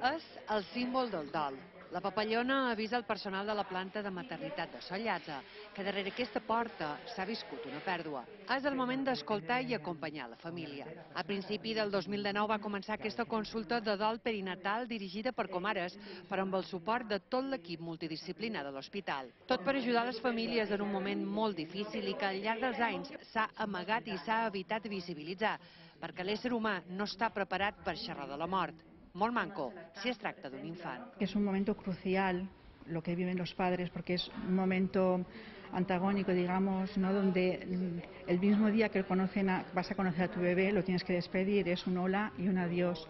És el símbol del dol. La papallona avisa el personal de la planta de maternitat de Sollatza que darrere aquesta porta s'ha viscut una pèrdua. És el moment d'escoltar i acompanyar la família. A principi del 2019 va començar aquesta consulta de dol perinatal dirigida per comares, però amb el suport de tot l'equip multidisciplinar de l'hospital. Tot per ajudar les famílies en un moment molt difícil i que al llarg dels anys s'ha amagat i s'ha evitat visibilitzar, perquè l'ésser humà no està preparat per xerrar de la mort molt si es tracta d'un infant. Es un momento crucial lo que viven los padres porque es un momento antagónico, digamos, ¿no? donde el mismo día que conocen a, vas a conocer a tu bebé lo tienes que despedir, es un hola y un adiós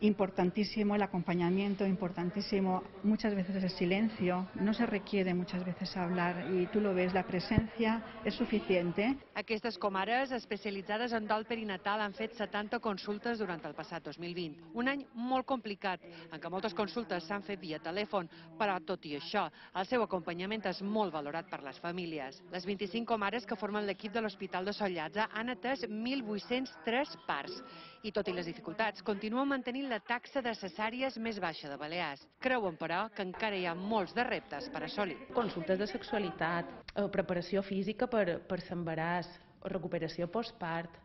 importantísimo el acompañamiento, importantísimo muchas veces el silencio, no se requiere muchas veces hablar y tú lo ves, la presencia és suficiente. Aquestes comares especialitzades en dol perinatal han fet 70 consultes durant el passat 2020. Un any molt complicat, en què moltes consultes s'han fet via telèfon, però tot i això, el seu acompanyament és molt valorat per les famílies. Les 25 comares que formen l'equip de l'Hospital de Sollatza han atès 1.803 parts i tot i les dificultats continuen mantenint la taxa de cesàries més baixa de Balears. Creuen, però, que encara hi ha molts de reptes per assolir. Consultes de sexualitat, eh, preparació física per, per l'embaràs, recuperació postpart,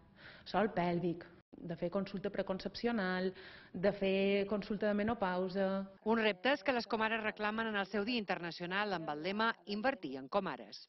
sol pèlvic, de fer consulta preconcepcional, de fer consulta de menopausa... Uns reptes que les comares reclamen en el seu Dia Internacional amb el lema Invertir en comares.